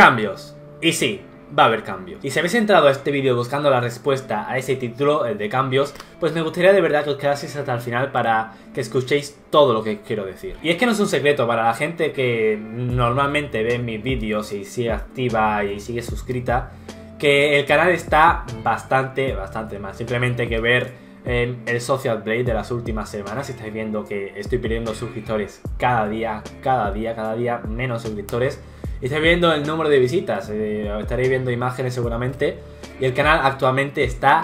Cambios. Y sí, va a haber cambios. Y si habéis entrado a este vídeo buscando la respuesta a ese título, el de cambios, pues me gustaría de verdad que os quedaseis hasta el final para que escuchéis todo lo que quiero decir. Y es que no es un secreto para la gente que normalmente ve mis vídeos y sigue activa y sigue suscrita, que el canal está bastante, bastante mal. Simplemente hay que ver eh, el Social Blade de las últimas semanas. Si estáis viendo que estoy perdiendo suscriptores cada día, cada día, cada día, menos suscriptores. Estáis viendo el número de visitas, eh, estaréis viendo imágenes seguramente. Y el canal actualmente está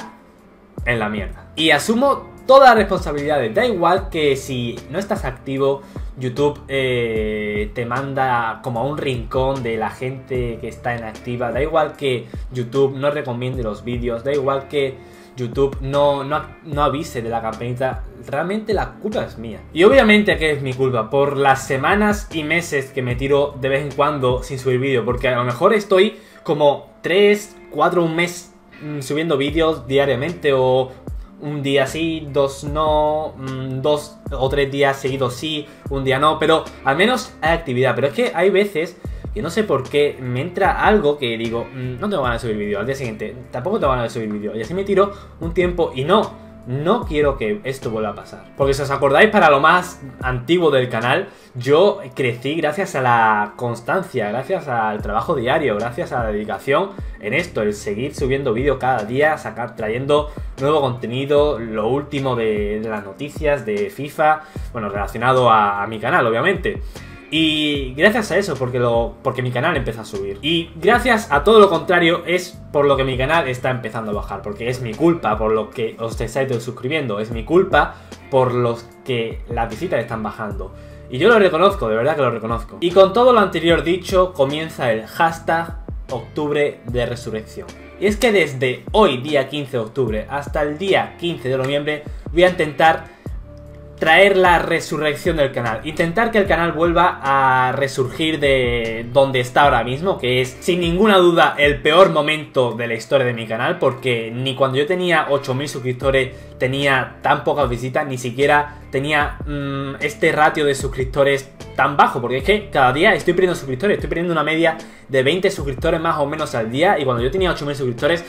en la mierda. Y asumo todas las responsabilidades. Da igual que si no estás activo, YouTube eh, te manda como a un rincón de la gente que está inactiva. Da igual que YouTube no recomiende los vídeos. Da igual que YouTube no, no, no, avise de la campanita, realmente la culpa es mía. Y obviamente que es mi culpa, por las semanas y meses que me tiro de vez en cuando sin subir vídeo, porque a lo mejor estoy como 3, 4, un mes mm, subiendo vídeos diariamente o un día sí, dos no, mm, dos o tres días seguidos sí, un día no, pero al menos hay actividad. Pero es que hay veces y no sé por qué me entra algo que digo, mm, no tengo ganas de subir vídeo. Al día siguiente, tampoco tengo ganas de subir vídeo. Y así me tiro un tiempo y no, no quiero que esto vuelva a pasar. Porque si os acordáis, para lo más antiguo del canal, yo crecí gracias a la constancia, gracias al trabajo diario, gracias a la dedicación en esto, el seguir subiendo vídeo cada día, sacar, trayendo nuevo contenido, lo último de, las noticias de FIFA, bueno, relacionado a mi canal, obviamente. Y gracias a eso, porque, lo, porque mi canal empieza a subir. Y gracias a todo lo contrario, es por lo que mi canal está empezando a bajar. Porque es mi culpa por lo que os estáis suscribiendo. Es mi culpa por los que las visitas están bajando. Y yo lo reconozco, de verdad que lo reconozco. Y con todo lo anterior dicho, comienza el hashtag octubre de resurrección. Y es que desde hoy, día 15 de octubre, hasta el día 15 de noviembre, voy a intentar traer la resurrección del canal. Intentar que el canal vuelva a resurgir de donde está ahora mismo, que es sin ninguna duda el peor momento de la historia de mi canal, porque ni cuando yo tenía 8.000 suscriptores tenía tan pocas visitas, ni siquiera tenía mm, este ratio de suscriptores tan bajo, porque es que cada día estoy perdiendo suscriptores, estoy perdiendo una media de 20 suscriptores más o menos al día, y cuando yo tenía 8.000 suscriptores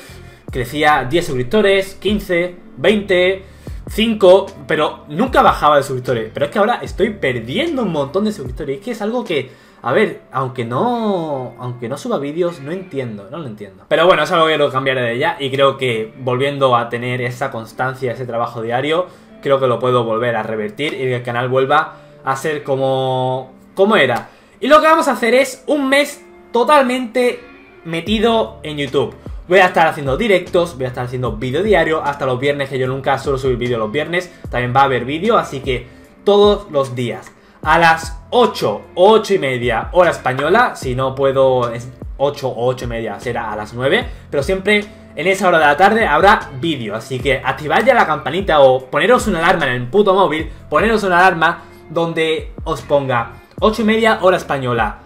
crecía 10 suscriptores, 15, 20... 5, pero nunca bajaba de suscriptores. Pero es que ahora estoy perdiendo un montón de suscriptores. Es que es algo que, a ver, aunque no aunque no suba vídeos, no entiendo, no lo entiendo. Pero bueno, es algo que quiero cambiar de ya y creo que volviendo a tener esa constancia, ese trabajo diario, creo que lo puedo volver a revertir y que el canal vuelva a ser como, como era. Y lo que vamos a hacer es un mes totalmente metido en YouTube. Voy a estar haciendo directos, voy a estar haciendo vídeo diario hasta los viernes, que yo nunca suelo subir vídeo los viernes. También va a haber vídeo, así que todos los días. A las 8 o 8 y media hora española, si no puedo 8 o 8 y media será a las 9, pero siempre en esa hora de la tarde habrá vídeo, así que activad ya la campanita o poneros una alarma en el puto móvil, poneros una alarma donde os ponga 8 y media hora española,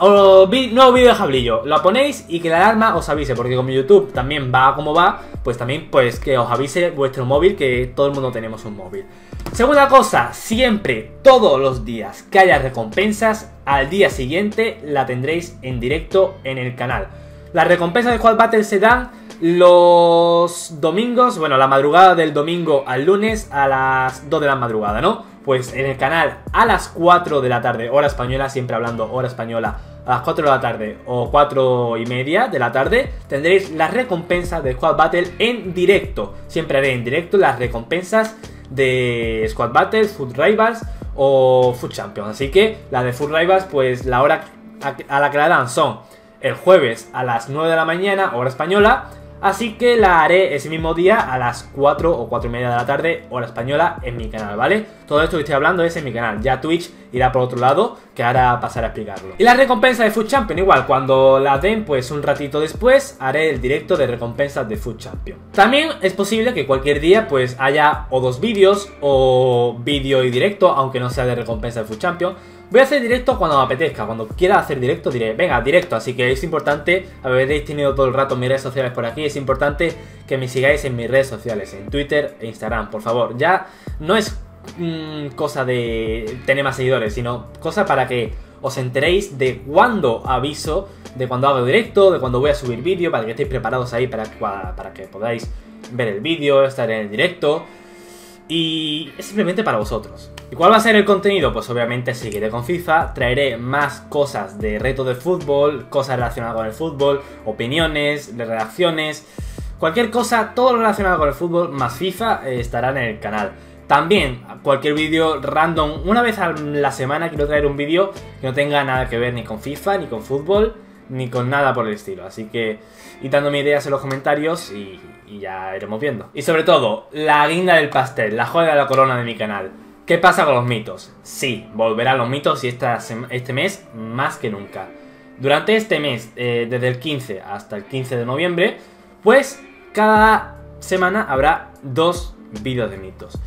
o nuevo vídeo de Jablillo, lo ponéis y que la alarma os avise, porque como YouTube también va como va, pues también pues que os avise vuestro móvil, que todo el mundo tenemos un móvil. Segunda cosa, siempre, todos los días que haya recompensas, al día siguiente la tendréis en directo en el canal. Las recompensas de Squad Battle se dan los domingos, bueno, la madrugada del domingo al lunes a las 2 de la madrugada, ¿no? Pues en el canal a las 4 de la tarde, hora española, siempre hablando hora española, a las 4 de la tarde o 4 y media de la tarde, tendréis las recompensas de Squad Battle en directo. Siempre haré en directo las recompensas de Squad Battle, Food Rivals o Food Champions. Así que la de Food Rivals, pues la hora a la que la dan son el jueves a las 9 de la mañana, hora española, Así que la haré ese mismo día a las 4 o 4 y media de la tarde, hora española, en mi canal, ¿vale? Todo esto que estoy hablando es en mi canal. Ya Twitch irá por otro lado, que ahora pasaré a explicarlo. Y la recompensa de Food Champion, igual, cuando la den, pues un ratito después, haré el directo de recompensas de Food Champion. También es posible que cualquier día, pues haya o dos vídeos, o vídeo y directo, aunque no sea de recompensa de Food Champion Voy a hacer directo cuando me apetezca, cuando quiera hacer directo diré, venga, directo, así que es importante, habéis tenido todo el rato mis redes sociales por aquí, es importante que me sigáis en mis redes sociales, en Twitter e Instagram, por favor, ya no es mm, cosa de tener más seguidores, sino cosa para que os enteréis de cuándo aviso, de cuándo hago directo, de cuándo voy a subir vídeo, para que estéis preparados ahí para, para que podáis ver el vídeo, estar en el directo. Y es simplemente para vosotros. ¿Y cuál va a ser el contenido? Pues obviamente seguiré con FIFA, traeré más cosas de reto de fútbol, cosas relacionadas con el fútbol, opiniones, reacciones, cualquier cosa, todo lo relacionado con el fútbol más FIFA eh, estará en el canal. También cualquier vídeo random, una vez a la semana quiero traer un vídeo que no tenga nada que ver ni con FIFA, ni con fútbol, ni con nada por el estilo. Así que y dándome ideas en los comentarios y, y ya iremos viendo. Y sobre todo, la guinda del pastel, la joya de la corona de mi canal. ¿Qué pasa con los mitos? Sí, volverán los mitos y este mes más que nunca. Durante este mes, eh, desde el 15 hasta el 15 de noviembre, pues cada semana habrá dos vídeos de mitos.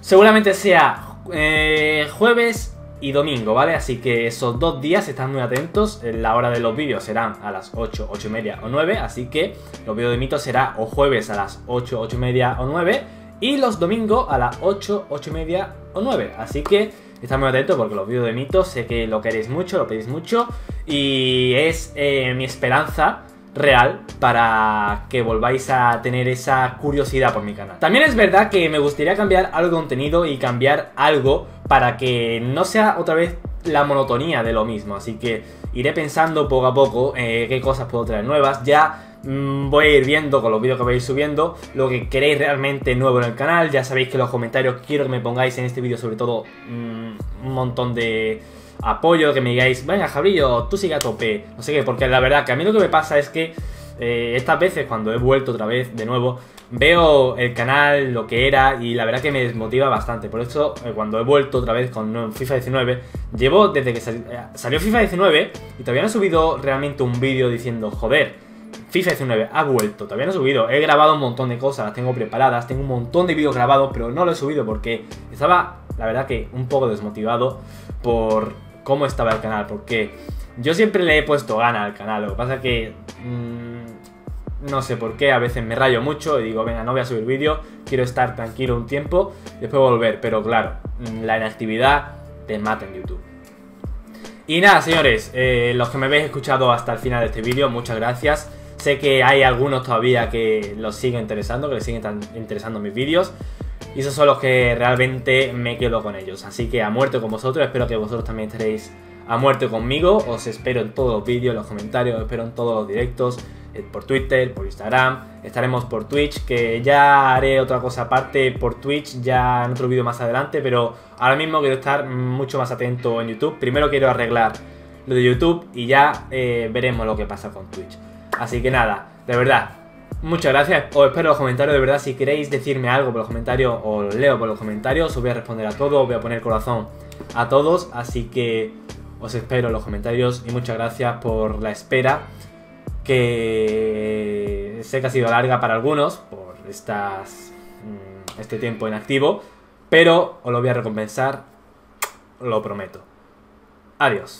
Seguramente sea eh, jueves y domingo, ¿vale? Así que esos dos días están muy atentos. La hora de los vídeos serán a las 8, 8 y media o 9. Así que los vídeos de mitos será o jueves a las 8, 8 y media o 9 y los domingos a las 8, 8 y media o 9. Así que estad muy atentos porque los vídeos de mitos sé que lo queréis mucho, lo pedís mucho y es eh, mi esperanza real para que volváis a tener esa curiosidad por mi canal. También es verdad que me gustaría cambiar algo de contenido y cambiar algo para que no sea otra vez la monotonía de lo mismo. Así que iré pensando poco a poco eh, qué cosas puedo traer nuevas. Ya Mm, voy a ir viendo con los vídeos que vais subiendo lo que queréis realmente nuevo en el canal. Ya sabéis que los comentarios quiero que me pongáis en este vídeo sobre todo mm, un montón de apoyo, que me digáis, venga Jabrillo, tú sigue a tope, no sé qué, porque la verdad que a mí lo que me pasa es que eh, estas veces cuando he vuelto otra vez de nuevo, veo el canal, lo que era y la verdad que me desmotiva bastante. Por eso eh, cuando he vuelto otra vez con FIFA 19, llevo desde que eh, salió FIFA 19 y todavía no he subido realmente un vídeo diciendo, joder, FIFA 19 ha vuelto, todavía no he subido, he grabado un montón de cosas, las tengo preparadas, tengo un montón de vídeos grabados, pero no lo he subido porque estaba, la verdad que un poco desmotivado por cómo estaba el canal, porque yo siempre le he puesto gana al canal, lo que pasa que mmm, no sé por qué, a veces me rayo mucho y digo, venga, no voy a subir vídeo, quiero estar tranquilo un tiempo y después volver, pero claro, la inactividad te mata en YouTube. Y nada, señores, eh, los que me habéis escuchado hasta el final de este vídeo, muchas gracias. Sé que hay algunos todavía que los siguen interesando, que les siguen interesando mis vídeos. Y esos son los que realmente me quedo con ellos. Así que a muerte con vosotros, espero que vosotros también estaréis a muerte conmigo. Os espero en todos los vídeos, los comentarios, os espero en todos los directos, eh, por Twitter, por Instagram. Estaremos por Twitch, que ya haré otra cosa aparte por Twitch, ya en otro vídeo más adelante. Pero ahora mismo quiero estar mucho más atento en YouTube. Primero quiero arreglar lo de YouTube y ya eh, veremos lo que pasa con Twitch. Así que nada, de verdad, muchas gracias. Os espero los comentarios, de verdad. Si queréis decirme algo por los comentarios, os leo por los comentarios. Os voy a responder a todo, os voy a poner corazón a todos. Así que os espero los comentarios y muchas gracias por la espera. Que sé que ha sido larga para algunos por estas, mm, este tiempo inactivo. Pero os lo voy a recompensar, lo prometo. Adiós.